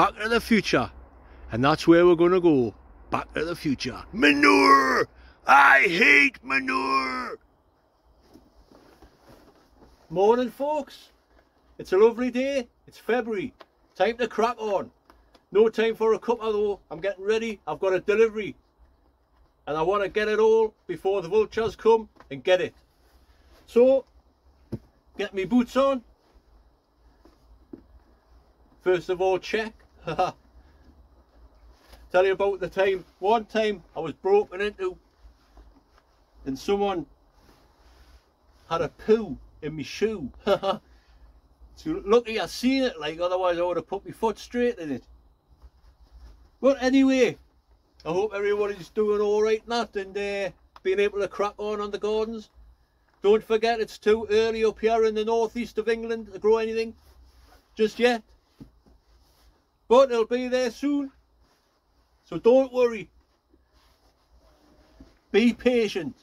Back to the future. And that's where we're going to go. Back to the future. Manure! I hate manure! Morning, folks. It's a lovely day. It's February. Time to crack on. No time for a cuppa though. I'm getting ready. I've got a delivery. And I want to get it all before the vultures come and get it. So, get me boots on. First of all, check. Tell you about the time. One time I was broken into and someone had a poo in my shoe. so lucky I seen it like otherwise I would have put my foot straight in it. But anyway, I hope everybody's doing alright that and uh, being able to crack on on the gardens. Don't forget it's too early up here in the northeast of England to grow anything just yet. But it'll be there soon. So don't worry. Be patient.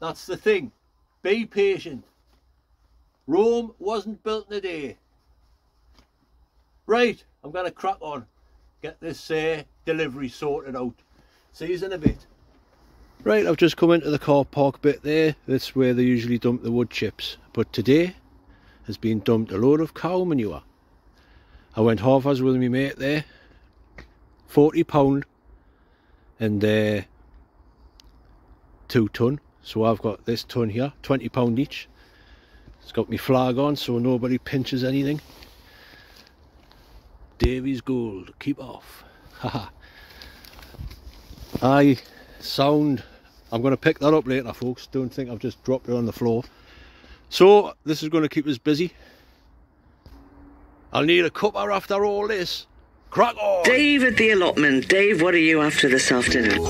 That's the thing. Be patient. Rome wasn't built in a day. Right, I'm going to crack on. Get this uh, delivery sorted out. See you in a bit. Right, I've just come into the car park bit there. That's where they usually dump the wood chips. But today has been dumped a load of cow manure. I went half as with my mate there. £40 and uh, two ton. So I've got this ton here, £20 each. It's got my flag on so nobody pinches anything. Davy's Gold, keep off. Haha. I sound, I'm going to pick that up later folks, don't think I've just dropped it on the floor. So this is going to keep us busy. I'll need a cuppa after all this. Crack on! Dave at the allotment. Dave, what are you after this afternoon?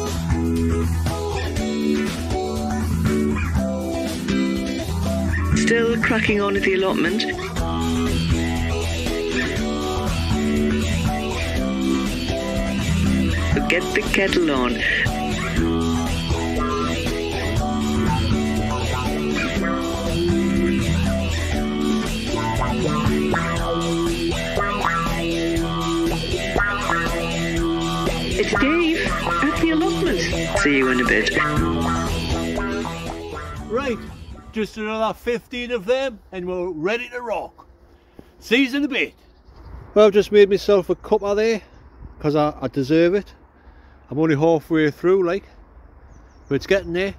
Still cracking on at the allotment? Get the kettle on. Dave at the allotment. See you in a bit. Right, just another 15 of them and we're ready to rock. See you in a bit. Well, I've just made myself a cuppa there because I, I deserve it. I'm only halfway through like, but it's getting there.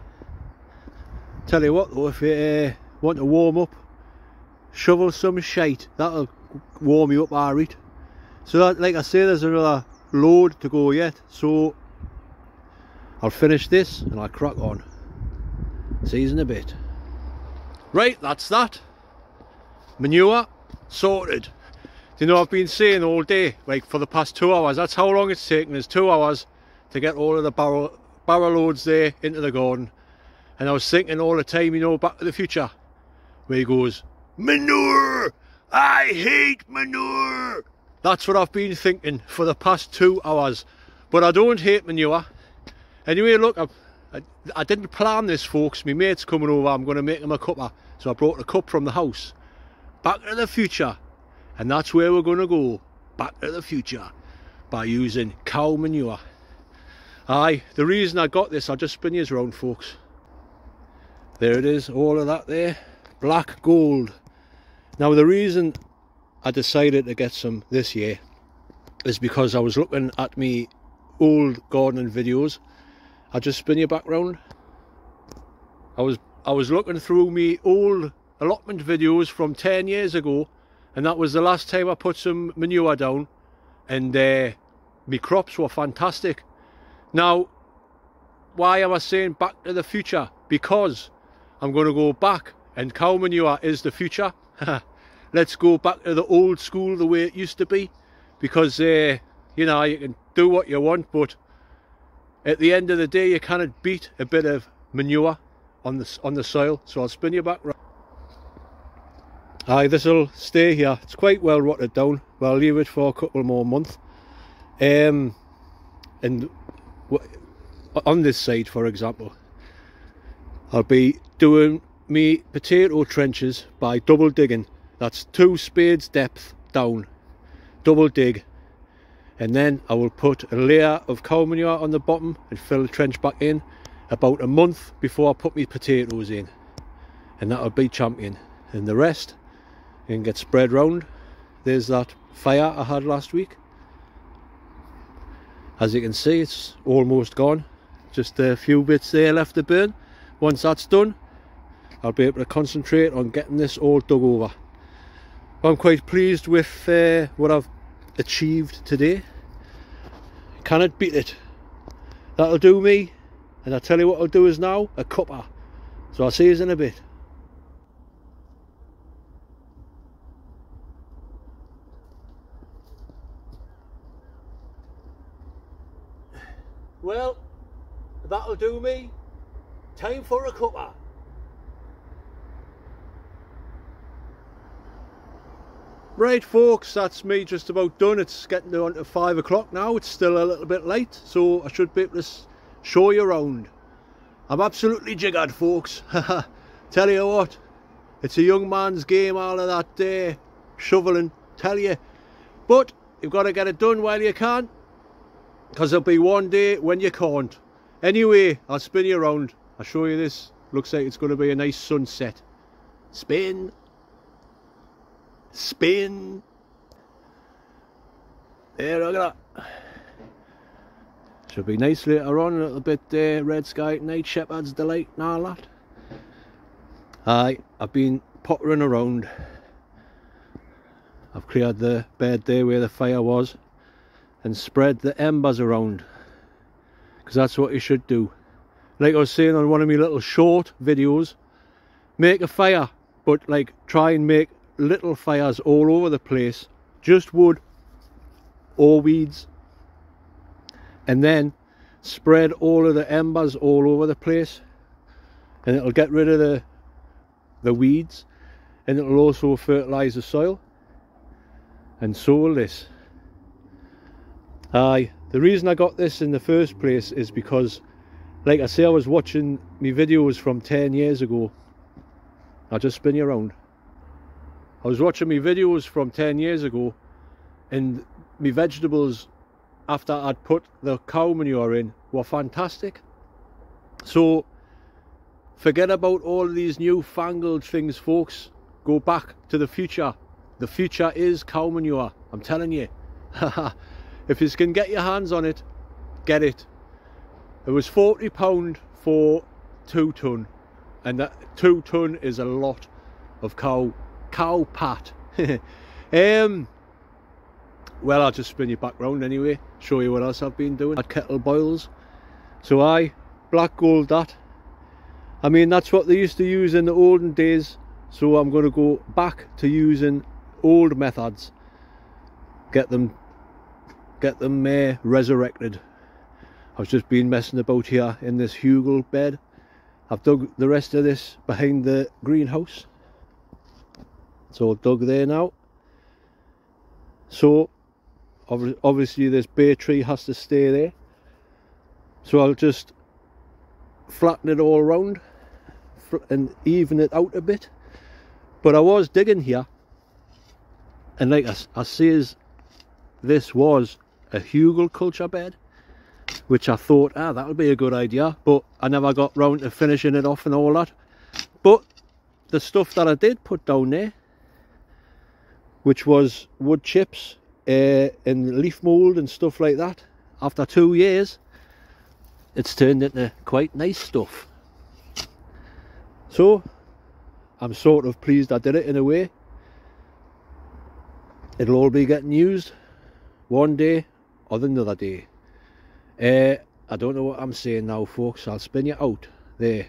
Tell you what though, if you uh, want to warm up, shovel some shite. That'll warm you up alright. So that, like I say, there's another load to go yet. So I'll finish this and I'll crack on. season a bit. Right, that's that. Manure sorted. You know, I've been saying all day, like for the past two hours, that's how long it's taken us, two hours to get all of the barrel, barrel loads there into the garden. And I was thinking all the time, you know, back to the future, where he goes, Manure! I hate manure! That's what I've been thinking for the past two hours. But I don't hate manure. Anyway, look, I, I, I didn't plan this, folks. My mate's coming over. I'm going to make him a cuppa. So I brought a cup from the house. Back to the future. And that's where we're going to go. Back to the future. By using cow manure. Aye, the reason I got this, I'll just spin you around, folks. There it is, all of that there. Black gold. Now, the reason I decided to get some this year is because I was looking at me old gardening videos. I just spin your background. I was I was looking through me old allotment videos from 10 years ago and that was the last time I put some manure down and uh, my crops were fantastic. Now, why am I saying back to the future? Because I'm going to go back and cow manure is the future. let's go back to the old school the way it used to be. Because uh, you know you can do what you want but at the end of the day you cannot beat a bit of manure on the on the soil. So I'll spin you back right aye this will stay here. It's quite well rotted down. But I'll leave it for a couple more months. Um, and on this side for example I'll be doing me potato trenches by double digging that's two spades depth down. Double dig. And then I will put a layer of cow manure on the bottom and fill the trench back in about a month before I put my potatoes in. And that'll be champion. And the rest can get spread round. There's that fire I had last week. As you can see it's almost gone. Just a few bits there left to burn. Once that's done I'll be able to concentrate on getting this all dug over I'm quite pleased with uh, what I've achieved today cannot beat it that'll do me and I'll tell you what I'll do is now a cuppa so I'll see you in a bit Well, that'll do me. Time for a cuppa. Right folks, that's me just about done. It's getting on to five o'clock now. It's still a little bit late, so I should be able to show you around. I'm absolutely jiggered folks. tell you what, it's a young man's game all of that day, shoveling, tell you. But you've got to get it done while you can because there'll be one day when you can't. Anyway, I'll spin you around. I'll show you this. Looks like it's going to be a nice sunset. Spin. Spin. There, look at that. Should be nice later on, a little bit uh, red sky at night, shepherd's delight and all that. Aye, I've been pottering around. I've cleared the bed there where the fire was and spread the embers around because that's what you should do like I was saying on one of my little short videos make a fire but like try and make little fires all over the place just wood or weeds and then spread all of the embers all over the place and it'll get rid of the the weeds and it'll also fertilize the soil and so will this Aye, the reason I got this in the first place is because, like I say, I was watching my videos from 10 years ago. I'll just spin you around. I was watching my videos from 10 years ago and my vegetables after I'd put the cow manure in were fantastic. So forget about all these newfangled things folks. Go back to the future. The future is cow manure. I'm telling you. if you can get your hands on it get it it was 40 pound for two ton and that two ton is a lot of cow cow pat um well I'll just spin you back round anyway show you what else I've been doing at kettle boils so I black gold that I mean that's what they used to use in the olden days so I'm going to go back to using old methods get them get them uh, resurrected. I've just been messing about here in this hugel bed. I've dug the rest of this behind the greenhouse. It's all dug there now. So obviously this bay tree has to stay there. So I'll just flatten it all around and even it out a bit. But I was digging here and like I, I says this was a hugelkultur bed which I thought ah that would be a good idea but I never got round to finishing it off and all that but the stuff that I did put down there which was wood chips uh, and leaf mould and stuff like that after two years it's turned into quite nice stuff so I'm sort of pleased I did it in a way it'll all be getting used one day or another day. Uh, I don't know what I'm saying now folks, I'll spin you out there.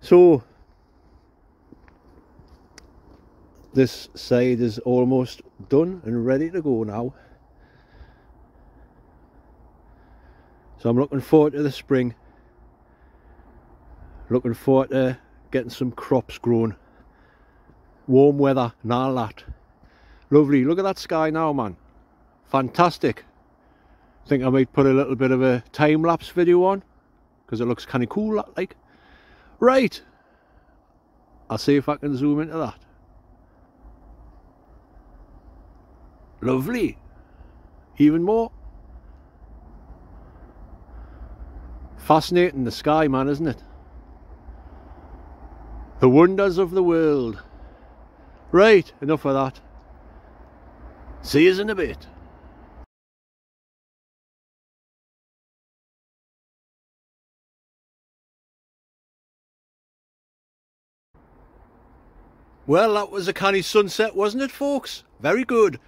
So, this side is almost done and ready to go now. So I'm looking forward to the spring. Looking forward to getting some crops grown. Warm weather and all that. Lovely, look at that sky now man. Fantastic I think I might put a little bit of a time-lapse video on because it looks kind of cool like right I'll see if I can zoom into that lovely. Even more. Fascinating the sky, man, isn't it? The wonders of the world. Right, enough of that. See you in a bit. Well, that was a canny sunset, wasn't it, folks? Very good.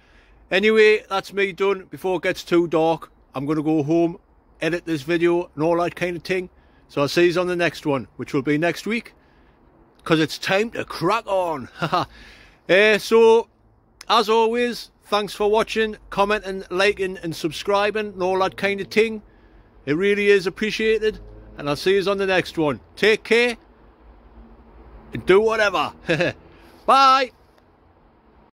Anyway, that's me done before it gets too dark. I'm going to go home, edit this video and all that kind of thing. So I'll see you on the next one, which will be next week. Because it's time to crack on. uh, so, as always, thanks for watching, commenting, liking and subscribing and all that kind of thing. It really is appreciated. And I'll see you on the next one. Take care. And do whatever. Bye.